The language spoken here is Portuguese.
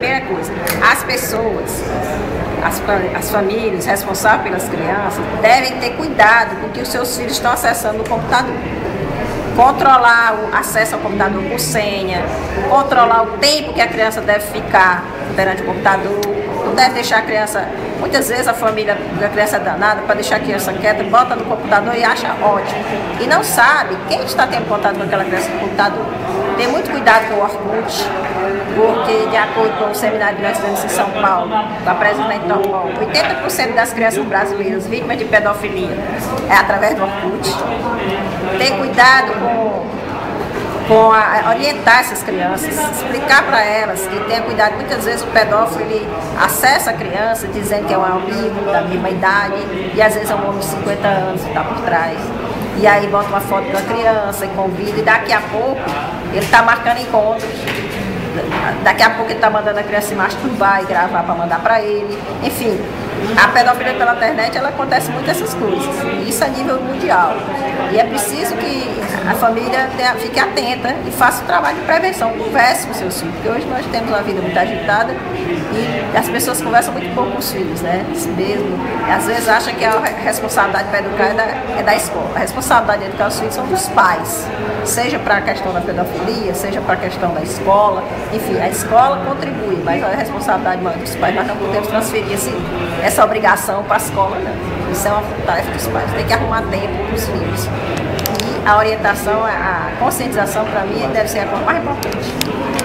Primeira coisa, as pessoas, as, as famílias responsáveis pelas crianças devem ter cuidado com o que os seus filhos estão acessando no computador. Controlar o acesso ao computador por senha, controlar o tempo que a criança deve ficar perante o computador, não deve deixar a criança. Muitas vezes a família da criança é danada para deixar a criança quieta, bota no computador e acha ótimo. E não sabe quem está tendo contato com aquela criança no computador. Tem muito cuidado com o Orkut, porque de acordo com o seminário que nós em São Paulo, com a Normal, 80% das crianças brasileiras vítimas de pedofilia é através do Orkut. Tem cuidado com com a, orientar essas crianças, explicar para elas que tenha cuidado. Muitas vezes o pedófilo ele acessa a criança dizendo que é um amigo da mesma idade e às vezes é um homem de 50 anos que está por trás. E aí bota uma foto da criança e convida, e daqui a pouco ele está marcando encontros. Daqui a pouco ele está mandando a criança se masturbar e gravar para mandar para ele. Enfim, a pedofilia pela internet ela acontece muito essas coisas. Isso a nível mundial. E é preciso que a família tenha, fique atenta e faça o trabalho de prevenção, converse com seus filhos, porque hoje nós temos uma vida muito agitada e as pessoas conversam muito pouco com os filhos, né? Isso mesmo. Às vezes acham que a responsabilidade para educar é da, é da escola. A responsabilidade de educar os filhos são dos pais, seja para a questão da pedofilia, seja para a questão da escola. Enfim, a escola contribui, mas a responsabilidade maior dos pais, nós não podemos transferir esse, essa obrigação para a escola, não. Isso é uma tarefa dos pais. Tem que arrumar tempo para os filhos a orientação, a conscientização para mim deve ser a coisa mais importante.